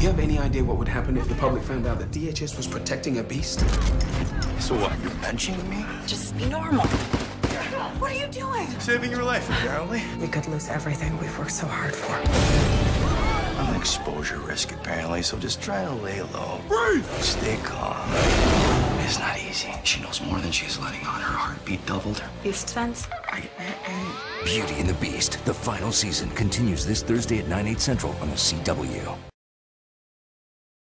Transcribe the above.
You have any idea what would happen if the public found out that DHS was protecting a beast? So what, you're benching me? Just be normal. What are you doing? Saving your life, apparently. We could lose everything we've worked so hard for. I'm an exposure risk, apparently, so just try to lay low. Breathe! Stay calm. It's not easy. She knows more than she's letting on. Her heartbeat doubled. Beast sense? Beauty and the Beast, the final season, continues this Thursday at 9, 8 central on the CW.